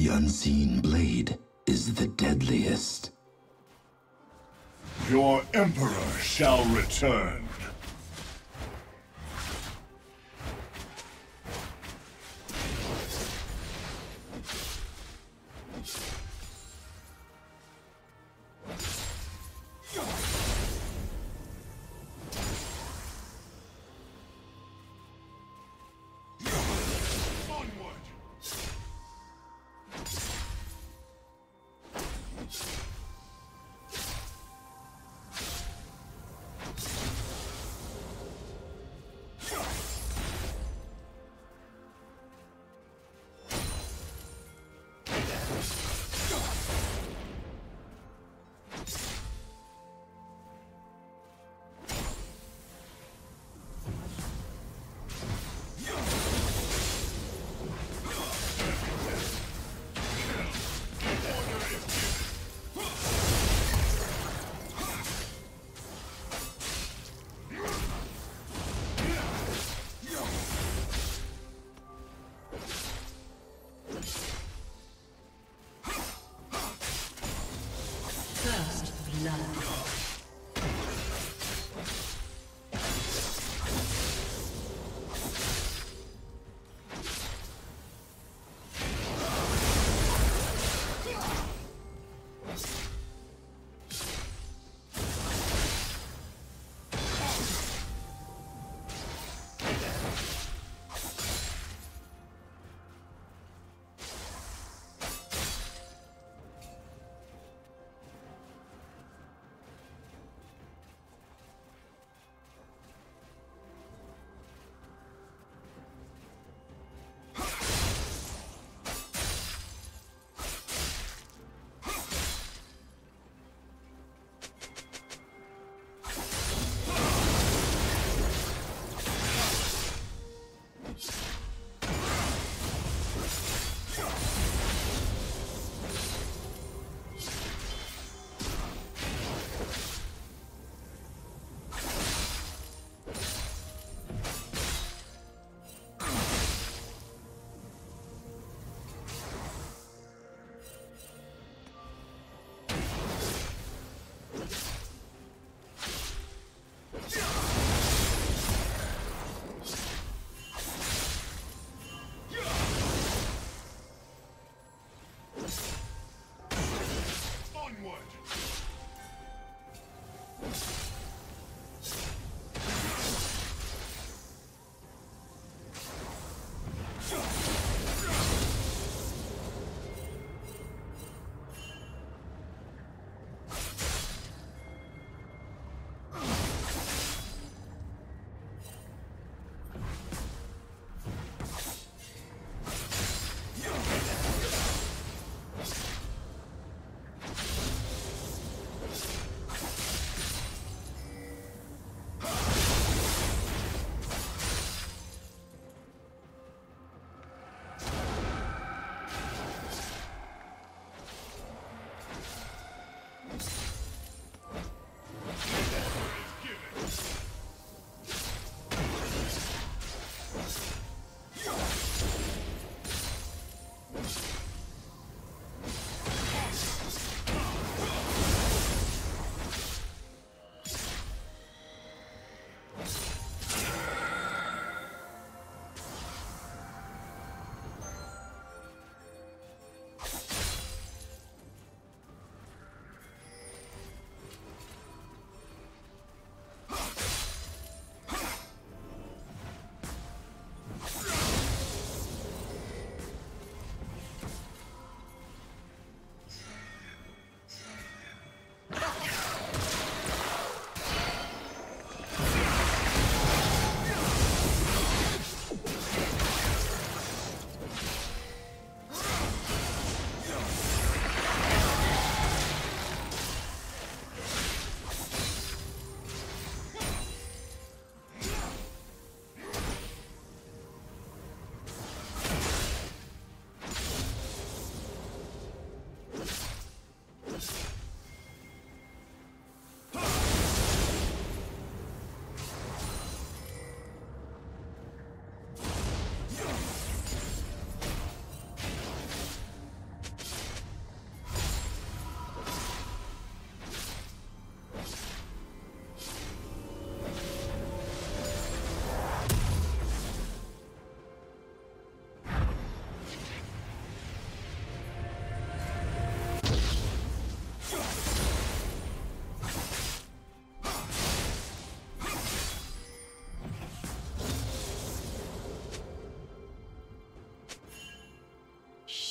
The unseen blade is the deadliest. Your Emperor shall return.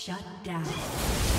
Shut down.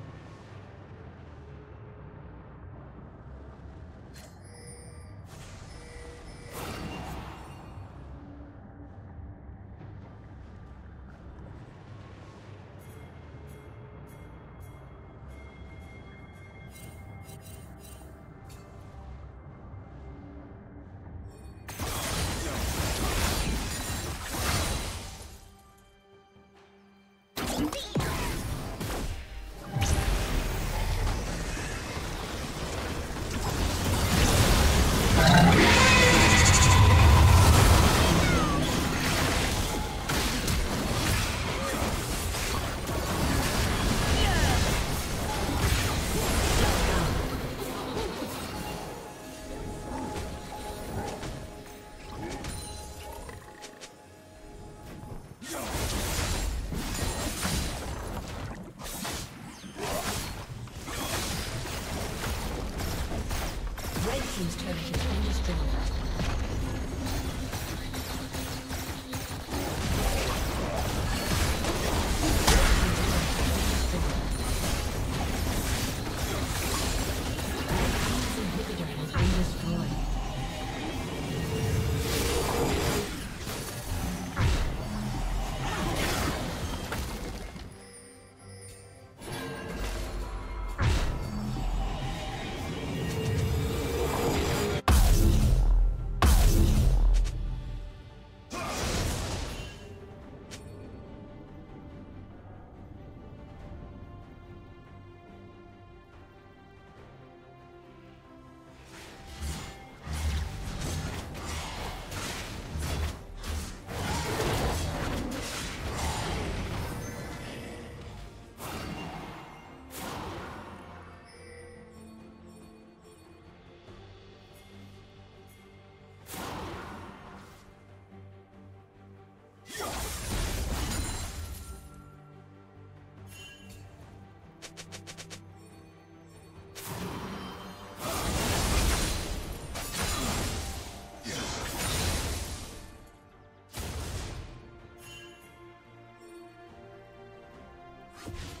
you